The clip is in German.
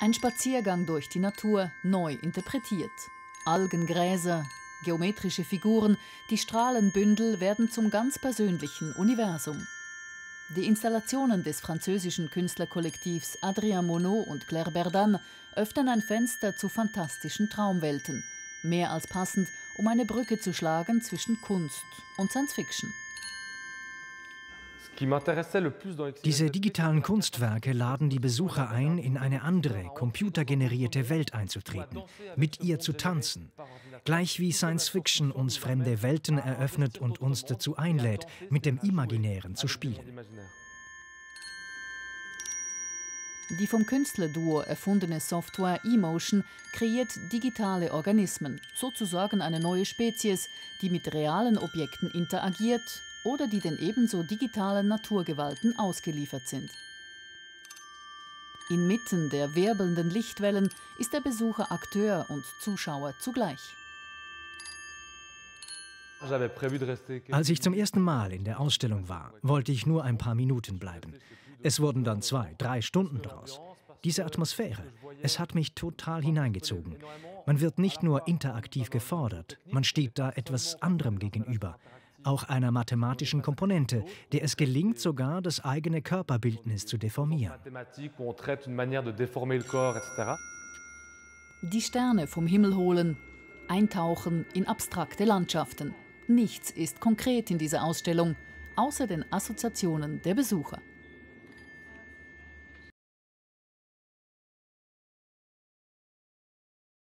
Ein Spaziergang durch die Natur, neu interpretiert. Algen, Gräser, geometrische Figuren, die Strahlenbündel werden zum ganz persönlichen Universum. Die Installationen des französischen Künstlerkollektivs Adrien Monod und Claire Berdan öffnen ein Fenster zu fantastischen Traumwelten, mehr als passend, um eine Brücke zu schlagen zwischen Kunst und Science Fiction. Diese digitalen Kunstwerke laden die Besucher ein, in eine andere, computergenerierte Welt einzutreten, mit ihr zu tanzen. Gleich wie Science Fiction uns fremde Welten eröffnet und uns dazu einlädt, mit dem Imaginären zu spielen. Die vom Künstlerduo erfundene Software eMotion kreiert digitale Organismen, sozusagen eine neue Spezies, die mit realen Objekten interagiert oder die den ebenso digitalen Naturgewalten ausgeliefert sind. Inmitten der wirbelnden Lichtwellen ist der Besucher Akteur und Zuschauer zugleich. Als ich zum ersten Mal in der Ausstellung war, wollte ich nur ein paar Minuten bleiben. Es wurden dann zwei, drei Stunden draus. Diese Atmosphäre, es hat mich total hineingezogen. Man wird nicht nur interaktiv gefordert, man steht da etwas anderem gegenüber auch einer mathematischen Komponente, der es gelingt sogar, das eigene Körperbildnis zu deformieren. Die Sterne vom Himmel holen, eintauchen in abstrakte Landschaften. Nichts ist konkret in dieser Ausstellung, außer den Assoziationen der Besucher.